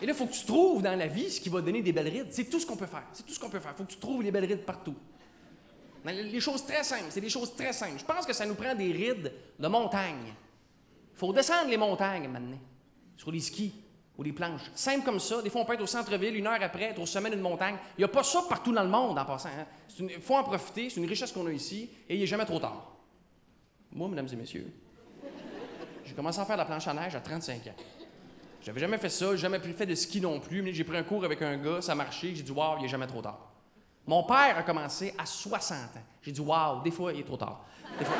Et là, il faut que tu trouves dans la vie ce qui va donner des belles rides. C'est tout ce qu'on peut faire. C'est tout ce qu'on peut faire. Il faut que tu trouves les belles rides partout. Les choses très simples, c'est des choses très simples. Je pense que ça nous prend des rides de montagne. Il faut descendre les montagnes maintenant, sur les skis ou les planches. Simple comme ça. Des fois, on peut être au centre-ville, une heure après, être au sommet d'une montagne. Il n'y a pas ça partout dans le monde, en passant. hein. Il faut en profiter, c'est une richesse qu'on a ici, et il n'est jamais trop tard. Moi, mesdames et messieurs, j'ai commencé à faire la planche à neige à 35 ans. J'avais jamais fait ça, jamais fait de ski non plus. Mais j'ai pris un cours avec un gars, ça marchait, j'ai dit waouh, il n'est jamais trop tard. Mon père a commencé à 60 ans. J'ai dit waouh, des fois il est trop tard. Des fois-